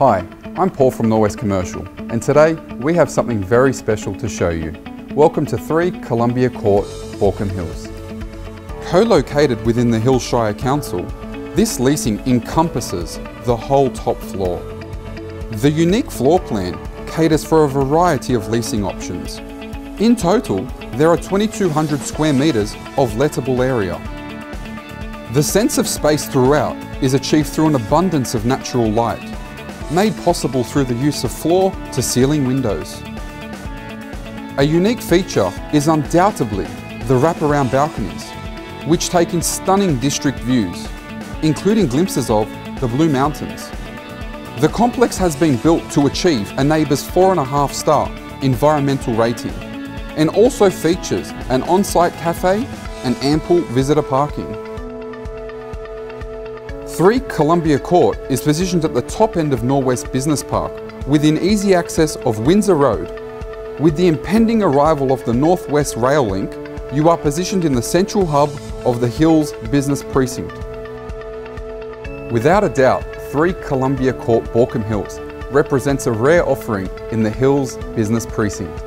Hi, I'm Paul from Norwest Commercial, and today we have something very special to show you. Welcome to 3 Columbia Court, Baulkham Hills. Co-located within the Hills Shire Council, this leasing encompasses the whole top floor. The unique floor plan caters for a variety of leasing options. In total, there are 2,200 square metres of lettable area. The sense of space throughout is achieved through an abundance of natural light, made possible through the use of floor to ceiling windows. A unique feature is undoubtedly the wraparound balconies, which take in stunning district views, including glimpses of the Blue Mountains. The complex has been built to achieve a NABERS 4.5 star environmental rating and also features an on-site cafe and ample visitor parking. 3 Columbia Court is positioned at the top end of Norwest Business Park within easy access of Windsor Road. With the impending arrival of the Northwest Rail Link, you are positioned in the central hub of the Hills Business Precinct. Without a doubt, 3 Columbia Court Baulkham Hills represents a rare offering in the Hills Business Precinct.